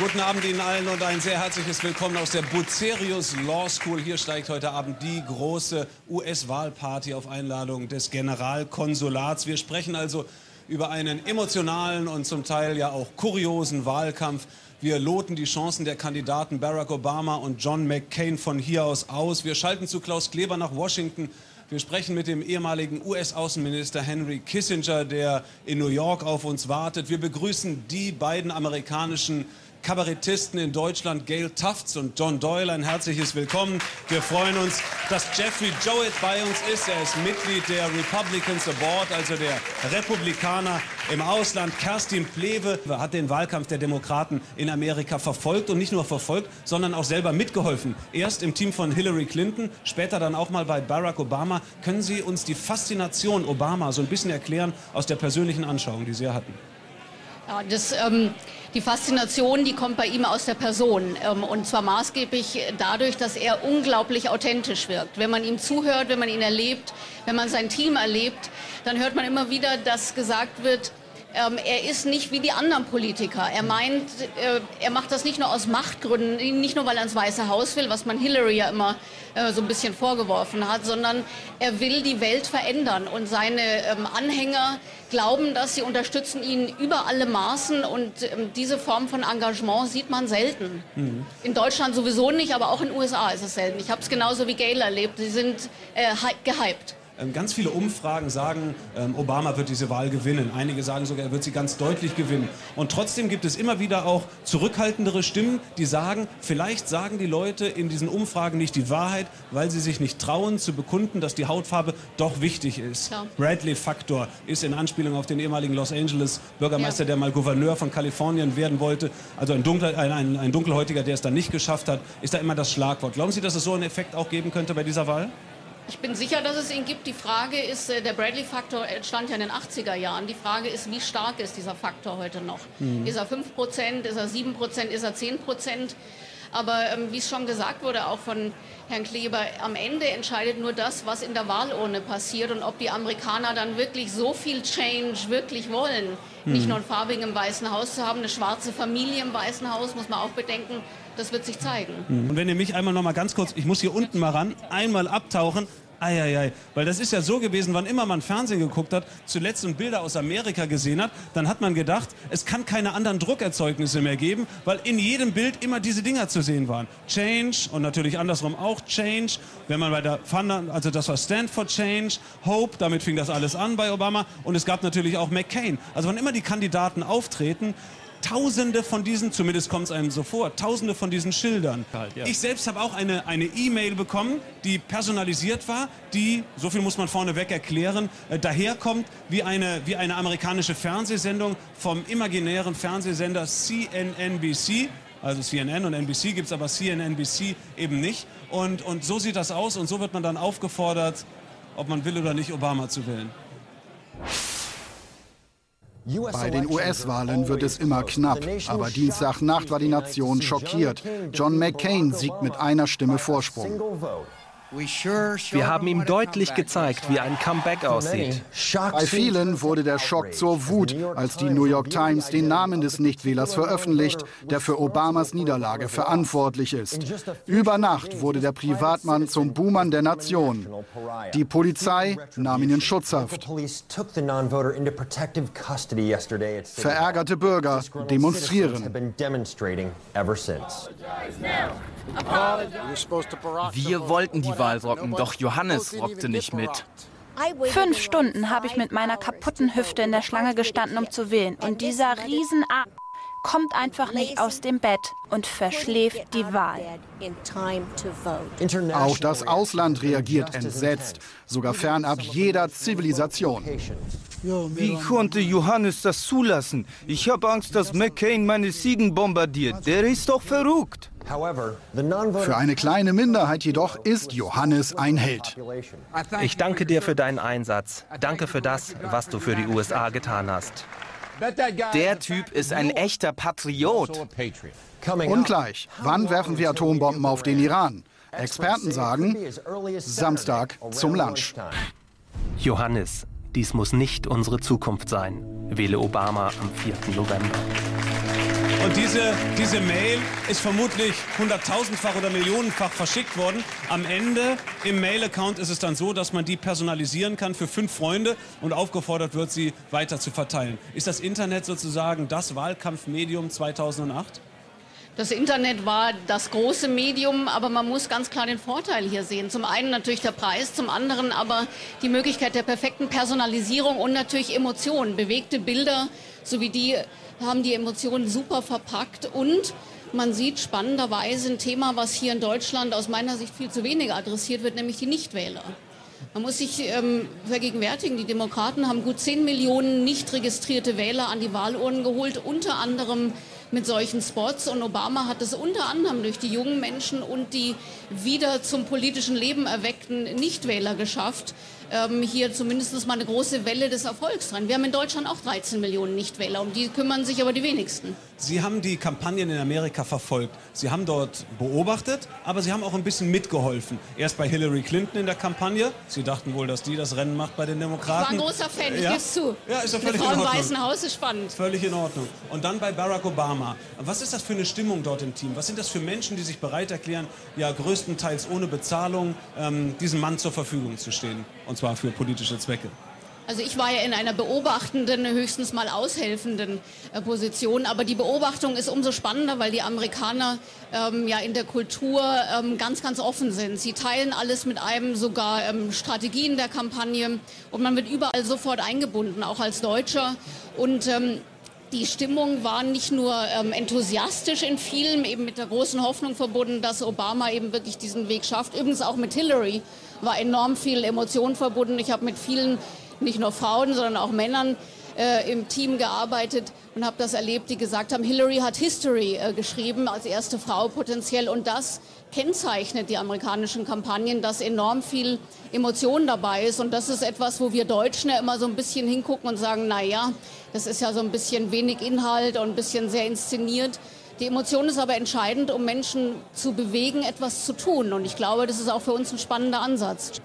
Guten Abend Ihnen allen und ein sehr herzliches Willkommen aus der Bucerius Law School. Hier steigt heute Abend die große US-Wahlparty auf Einladung des Generalkonsulats. Wir sprechen also über einen emotionalen und zum Teil ja auch kuriosen Wahlkampf. Wir loten die Chancen der Kandidaten Barack Obama und John McCain von hier aus aus. Wir schalten zu Klaus Kleber nach Washington wir sprechen mit dem ehemaligen US-Außenminister Henry Kissinger, der in New York auf uns wartet. Wir begrüßen die beiden amerikanischen Kabarettisten in Deutschland, Gail Tufts und John Doyle. Ein herzliches Willkommen. Wir freuen uns, dass Jeffrey Jowett bei uns ist. Er ist Mitglied der Republicans Aboard, also der Republikaner im Ausland. Kerstin Plewe hat den Wahlkampf der Demokraten in Amerika verfolgt und nicht nur verfolgt, sondern auch selber mitgeholfen. Erst im Team von Hillary Clinton, später dann auch mal bei Barack Obama. Können Sie uns die Faszination Obama so ein bisschen erklären aus der persönlichen Anschauung, die Sie hatten? Ja, das, ähm, die Faszination, die kommt bei ihm aus der Person. Ähm, und zwar maßgeblich dadurch, dass er unglaublich authentisch wirkt. Wenn man ihm zuhört, wenn man ihn erlebt, wenn man sein Team erlebt, dann hört man immer wieder, dass gesagt wird, ähm, er ist nicht wie die anderen Politiker. Er meint, äh, er macht das nicht nur aus Machtgründen, nicht nur weil er ins Weiße Haus will, was man Hillary ja immer äh, so ein bisschen vorgeworfen hat, sondern er will die Welt verändern. Und seine ähm, Anhänger glauben das, sie unterstützen ihn über alle Maßen. Und ähm, diese Form von Engagement sieht man selten. Mhm. In Deutschland sowieso nicht, aber auch in den USA ist es selten. Ich habe es genauso wie Gail erlebt. Sie sind äh, gehypt. Ähm, ganz viele Umfragen sagen, ähm, Obama wird diese Wahl gewinnen. Einige sagen sogar, er wird sie ganz deutlich gewinnen. Und trotzdem gibt es immer wieder auch zurückhaltendere Stimmen, die sagen, vielleicht sagen die Leute in diesen Umfragen nicht die Wahrheit, weil sie sich nicht trauen zu bekunden, dass die Hautfarbe doch wichtig ist. Ja. Bradley-Faktor ist in Anspielung auf den ehemaligen Los Angeles Bürgermeister, ja. der mal Gouverneur von Kalifornien werden wollte, also ein, Dunkler, ein, ein, ein Dunkelhäutiger, der es dann nicht geschafft hat, ist da immer das Schlagwort. Glauben Sie, dass es so einen Effekt auch geben könnte bei dieser Wahl? Ich bin sicher, dass es ihn gibt. Die Frage ist, äh, der Bradley-Faktor entstand ja in den 80er Jahren. Die Frage ist, wie stark ist dieser Faktor heute noch? Mhm. Ist er 5 Prozent, ist er 7 Prozent, ist er 10 Prozent? Aber ähm, wie es schon gesagt wurde, auch von Herrn Kleber, am Ende entscheidet nur das, was in der Wahlurne passiert und ob die Amerikaner dann wirklich so viel Change wirklich wollen. Mhm. Nicht nur einen farbigen im Weißen Haus zu haben, eine schwarze Familie im Weißen Haus, muss man auch bedenken, das wird sich zeigen. Und wenn ihr mich einmal noch mal ganz kurz, ich muss hier unten mal ran, einmal abtauchen. Eieiei, weil das ist ja so gewesen, wann immer man Fernsehen geguckt hat, zuletzt und Bilder aus Amerika gesehen hat, dann hat man gedacht, es kann keine anderen Druckerzeugnisse mehr geben, weil in jedem Bild immer diese Dinger zu sehen waren. Change und natürlich andersrum auch Change. Wenn man bei der Fund, also das war Stand for Change, Hope, damit fing das alles an bei Obama und es gab natürlich auch McCain. Also wann immer die Kandidaten auftreten, Tausende von diesen, zumindest kommt es einem so vor, Tausende von diesen Schildern. Halt, ja. Ich selbst habe auch eine E-Mail bekommen, die personalisiert war, die, so viel muss man vorneweg erklären, äh, daherkommt wie eine, wie eine amerikanische Fernsehsendung vom imaginären Fernsehsender CNNBC. Also CNN und NBC gibt es, aber CNNBC eben nicht. Und, und so sieht das aus und so wird man dann aufgefordert, ob man will oder nicht, Obama zu wählen. Bei den US-Wahlen wird es immer knapp, aber Dienstagnacht war die Nation schockiert. John McCain siegt mit einer Stimme Vorsprung. Wir haben ihm deutlich gezeigt, wie ein Comeback aussieht. Bei vielen wurde der Schock zur Wut, als die New York Times den Namen des Nichtwählers veröffentlicht, der für Obamas Niederlage verantwortlich ist. Über Nacht wurde der Privatmann zum Buhmann der Nation. Die Polizei nahm ihn in Schutzhaft. Verärgerte Bürger demonstrieren. Wir wollten die Wahl rocken, doch Johannes rockte nicht mit. Fünf Stunden habe ich mit meiner kaputten Hüfte in der Schlange gestanden, um zu wählen. Und dieser riesen A kommt einfach nicht aus dem Bett und verschläft die Wahl. Auch das Ausland reagiert entsetzt, sogar fernab jeder Zivilisation. Wie konnte Johannes das zulassen? Ich habe Angst, dass McCain meine Ziegen bombardiert. Der ist doch verrückt. Für eine kleine Minderheit jedoch ist Johannes ein Held. Ich danke dir für deinen Einsatz. Danke für das, was du für die USA getan hast. Der Typ ist ein echter Patriot. Ungleich. Wann werfen wir Atombomben auf den Iran? Experten sagen, Samstag zum Lunch. Johannes, dies muss nicht unsere Zukunft sein. Wähle Obama am 4. November. Und diese, diese Mail ist vermutlich hunderttausendfach oder millionenfach verschickt worden. Am Ende im Mail-Account ist es dann so, dass man die personalisieren kann für fünf Freunde und aufgefordert wird, sie weiter zu verteilen. Ist das Internet sozusagen das Wahlkampfmedium 2008? Das Internet war das große Medium, aber man muss ganz klar den Vorteil hier sehen. Zum einen natürlich der Preis, zum anderen aber die Möglichkeit der perfekten Personalisierung und natürlich Emotionen. Bewegte Bilder, so wie die, haben die Emotionen super verpackt und man sieht spannenderweise ein Thema, was hier in Deutschland aus meiner Sicht viel zu wenig adressiert wird, nämlich die Nichtwähler. Man muss sich ähm, vergegenwärtigen, die Demokraten haben gut 10 Millionen nicht registrierte Wähler an die Wahlurnen geholt, unter anderem mit solchen Spots. Und Obama hat es unter anderem durch die jungen Menschen und die wieder zum politischen Leben erweckten Nichtwähler geschafft, ähm, hier zumindest mal eine große Welle des Erfolgs dran. Wir haben in Deutschland auch 13 Millionen Nichtwähler, um die kümmern sich aber die wenigsten. Sie haben die Kampagnen in Amerika verfolgt. Sie haben dort beobachtet, aber Sie haben auch ein bisschen mitgeholfen. Erst bei Hillary Clinton in der Kampagne. Sie dachten wohl, dass die das Rennen macht bei den Demokraten. Ich war ein großer Fan, ich ja? gebe zu. Ja, ist ja völlig Frau in im Ordnung. Weißen Haus ist spannend. Völlig in Ordnung. Und dann bei Barack Obama. Was ist das für eine Stimmung dort im Team? Was sind das für Menschen, die sich bereit erklären, ja größtenteils ohne Bezahlung ähm, diesem Mann zur Verfügung zu stehen? Und zwar für politische Zwecke. Also ich war ja in einer beobachtenden, höchstens mal aushelfenden äh, Position. Aber die Beobachtung ist umso spannender, weil die Amerikaner ähm, ja in der Kultur ähm, ganz, ganz offen sind. Sie teilen alles mit einem, sogar ähm, Strategien der Kampagne. Und man wird überall sofort eingebunden, auch als Deutscher. Und ähm, die Stimmung war nicht nur ähm, enthusiastisch in vielen, eben mit der großen Hoffnung verbunden, dass Obama eben wirklich diesen Weg schafft. Übrigens auch mit Hillary war enorm viel Emotion verbunden. Ich habe mit vielen, nicht nur Frauen, sondern auch Männern äh, im Team gearbeitet und habe das erlebt, die gesagt haben, Hillary hat History äh, geschrieben als erste Frau potenziell und das kennzeichnet die amerikanischen Kampagnen, dass enorm viel Emotion dabei ist und das ist etwas, wo wir Deutschen ja immer so ein bisschen hingucken und sagen, na ja, das ist ja so ein bisschen wenig Inhalt und ein bisschen sehr inszeniert. Die Emotion ist aber entscheidend, um Menschen zu bewegen, etwas zu tun. Und ich glaube, das ist auch für uns ein spannender Ansatz.